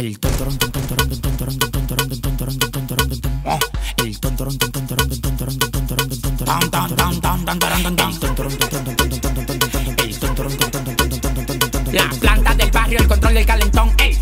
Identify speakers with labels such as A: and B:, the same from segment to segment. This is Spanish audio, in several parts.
A: El tontorón, tontorón, tontorón, tontorón, tontorón, tontorón, El tontorón, tontorón, tontorón, tontorón, tontorón, tan tan tan tan tan tan tontorón, tontorón, tontorón, tontorón, tontorón,
B: La planta del barrio, el control del calentón, el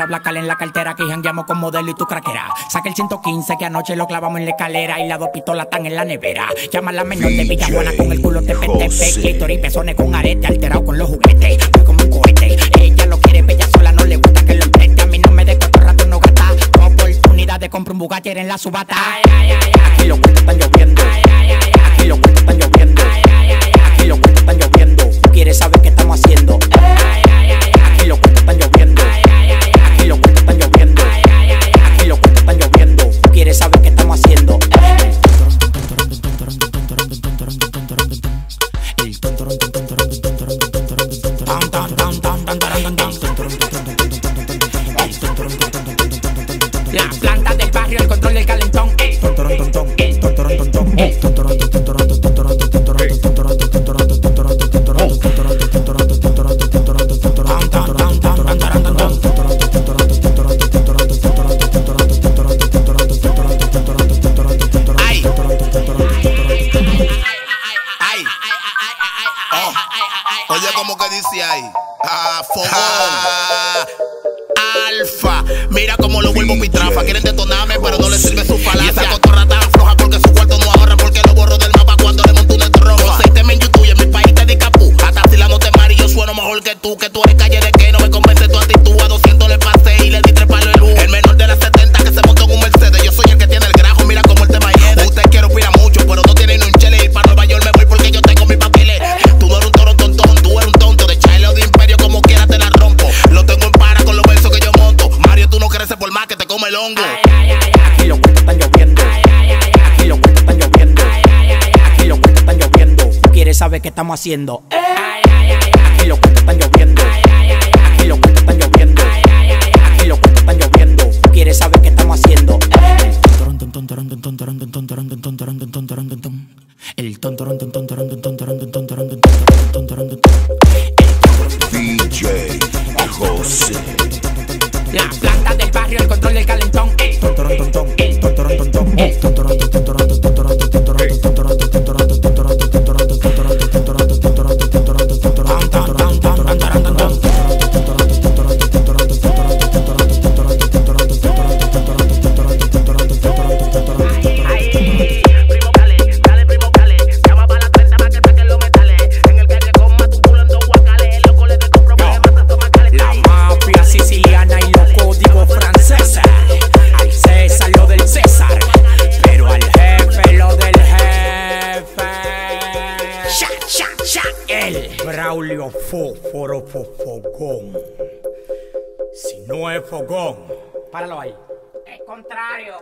C: la
B: blacal en la cartera que jangueamos con modelo y tu craquera. Saca el 115 que anoche lo clavamos en la escalera y las dos pistolas están en la nevera. Llama a la menor de Villajuana con el culo de
D: pentepe,
B: clítoris y pezones con arete, alterado con los juguetes. Fue como un cohete, ella lo quiere bella sola, no le gusta que lo empreste. A mí no me de cuatro rato no gata. Oportunidad de comprar un Bugatti en la subata. Ay, ay, ay, ay. Aquí los cuentos están lloviendo. Las plantas del barrio, el control del calentón. Oye, como que dice ahí. Ah, fogón. Alfa. Mira cómo lo vuelvo pitrafa. Quieren detonarme, pero no les sirve su falacia. Esa cotorra está floja porque su cuarto no ahorra. Porque lo borro del mapa cuando le monto. Yo soy tema en YouTube y en mi país te di capú. Hasta si la no te mar y yo sueno mejor que tú. Que tú eres come el hongo.
A: Aquí los cuentos están lloviendo. Aquí los cuentos están lloviendo. Aquí los cuentos están lloviendo. ¿Tú quieres saber qué estamos haciendo? Aquí los cuentos están lloviendo. Aquí los cuentos están lloviendo. Aquí los cuentos están lloviendo. ¿Tú quieres saber qué estamos haciendo? El
D: DJ José.
A: La planta del barrio, el control del calentón. El
B: Primo
A: Braulio Fósforo Fogón. Si no es fogón, páralo ahí.
E: Es contrario.